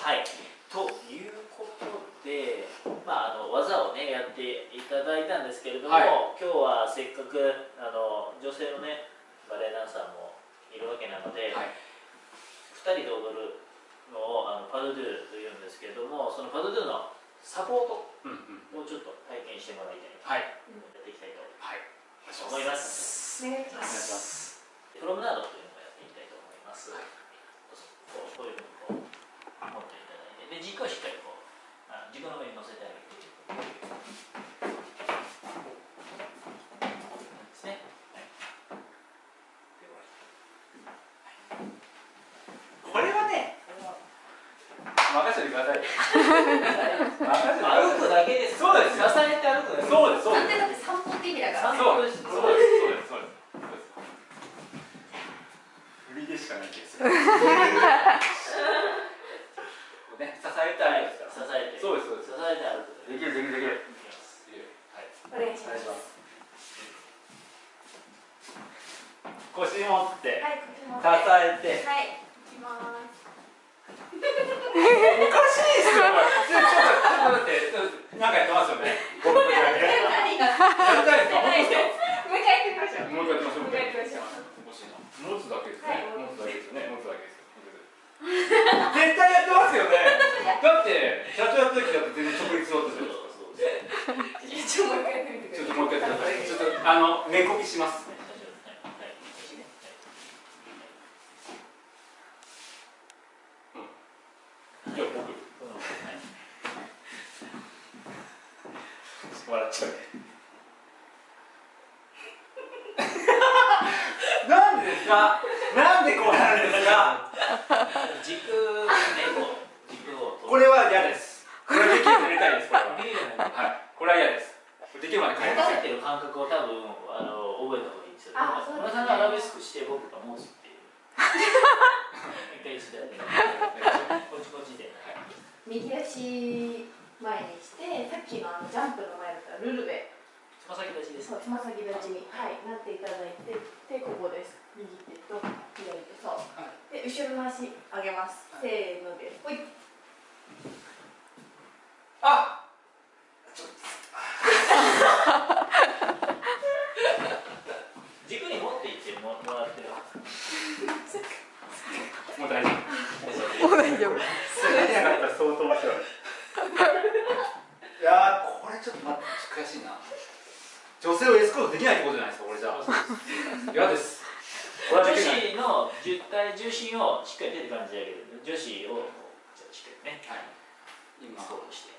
はい。ということで、まあ、あの技をねやっていただいたんですけれども、はい。今日はせっかくあの女性のねバレエダンサーもいるわけなので、はい。2人で踊るのをあのパドドゥというんですけれどもそのパドドゥのサポートうんうんをちょっと体験してもらいたいとはい。やっていきたいとはい。思います。お願いしお願いします。プロムナードというのをやっていきたいと思います。はい。こういうふうにこう持っていただいて、で軸をしっかりこうあ軸の上に乗せてあげて。ですね。これはね任せてくださいよ 任せてください歩くだけです。そうですよ支えて歩くだけ。そうですそうですなんでだって散歩って意味だからそうですそうですそうですそうです振りでしかないですよね支えてあげるですから支えて。そうですそうです。支えて歩く。できるできるできる。お願いします。お願いします腰持って。はい支えて。はい。行きますおかしいですよ。これちょっとちょっと待って。なんかやってますよね。何が？ないですか？本当ですか？もう一回やってみましょう。もう一回やってみましょうの寝こきします。じゃあ僕。笑っちゃうね。なんでですか？なんでこうなるんですか？軸ねこれは嫌です。これできるの入れたいですこれは。はい。これは嫌ですできるまで帰りませてる感覚を多分あの覚えた方がいいですよ。あそうですね村さんがアラベスクして僕がっていう。一回こっちこっちで。右足前にしてさっきのあのジャンプの前だったらルルベつま先立ちですそう。つま先立ちに、はい、なっていただいてでここです右手と左手そうで後ろの足上げますせーのでほいあ軸に持っていもう大丈夫。もう大丈夫。相当面白い。いやーこれちょっと待って悔しいな。女性をエスコートできないってことじゃないですかこれじゃあ。嫌です。女子の重体重心をしっかり手で感じ上げる。女子をしっかりね。はい。今。そうして。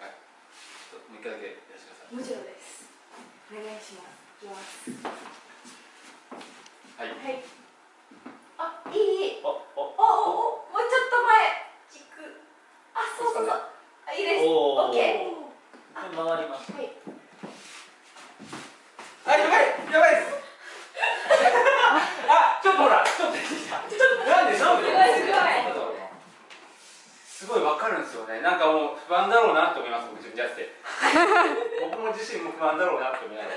ちょっともう一回だけやらせてください。もちろんです。お願いします。いきますはい。はい。あいいおおおおもうちょっと前軸。あそうそうそう。あいいです。オッケ回ります。ーはい。あやばいやばいです。あちょっとほらちょっとなんでなんですごいすごい。すごいわかるんですよね。なんかもう不安だろうなって思います僕自分でやって。て 僕も自身も不安だろうなって思いながら。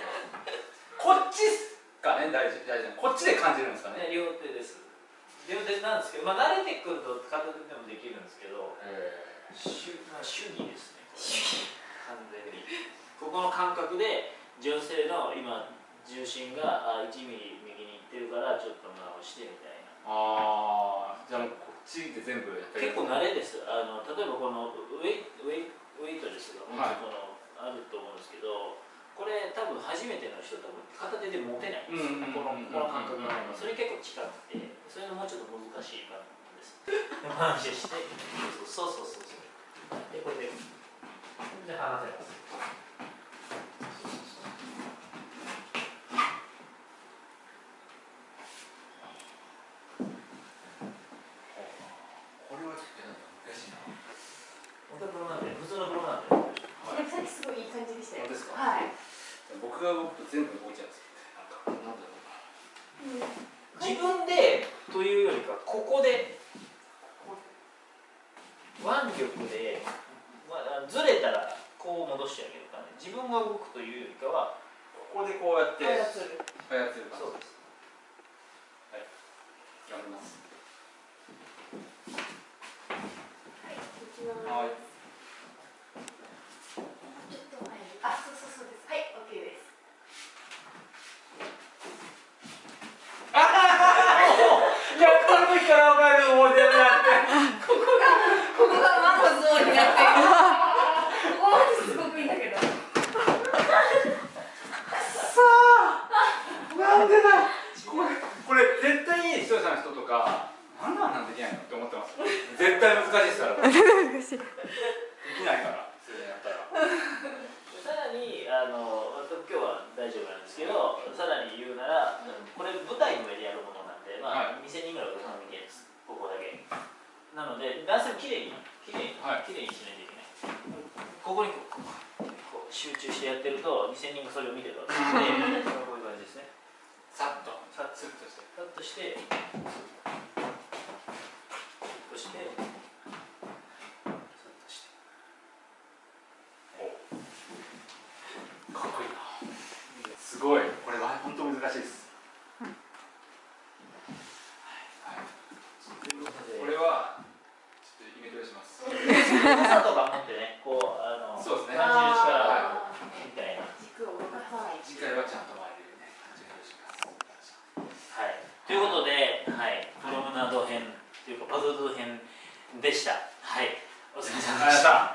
こっちがね大事大事なこっちで感じるんですかねね両手です。両手なんですけど、まあ慣れてくると片手でもできるんですけど、主まあ主義ですね。完全に。ここの感覚で女性の今重心があ1ミリ右に行ってるからちょっと直してみたいな。ああじゃあもうこっちで全部やっぱり結構慣れです。あの例えばこのウェイウェイウェイトレスがもうはいこのあると思うんですけど、これ多分初めての人多分片手で持てないんですよ。このうんこの感覚がないの。それ結構近くて、それがもうちょっと難しい感じです。で反射して、そうそうそうそう。でこれでで離せます。これはちょっと難しいな普通のプロなんで。すごいいい感じでしたよ。本当ですか？はい。僕が動くと全部動いちゃうんですよなんかなんだろうな。自分でというよりかここで腕力で、まあ、ずれたらこう戻してあげる感じ。自分が動くというよりかはここでこうやって操る。操る感そうですはいちょっと前にあそうそうそうですはい OK ですいやこの時から分かる思い出になってここがここがマンゴゾーンになってるここまですごくいいんだけどなんでだこれこれ絶対に視聴者の人とかなんであんなんできないのって思ってます絶対難しいですからできないからそれやったらさらにあの今日は大丈夫なんですけどさらに言うならこれ舞台の上でやるものなんで、まあは2000人ぐらいお客さん見てるんですここだけなので男性も綺麗に綺麗に、はい。綺麗にしないといけない。ここにこうこう集中してやってると2000人がそれを見てるわけ。でこういう感じですね。さっと。さっと。してカットしてそしてさっとして。かっこいいな。すごい。これは本当難しいですということでこれはちょっとイメトレします傘とか持ってね。こうあのそうですね。感じる力あみたいな。ー軸を動かさない。次回はちゃんと回れるね感じがしますはい、ということで、はい、プロムナード編というかパズル編でした。はい、お疲れ様でした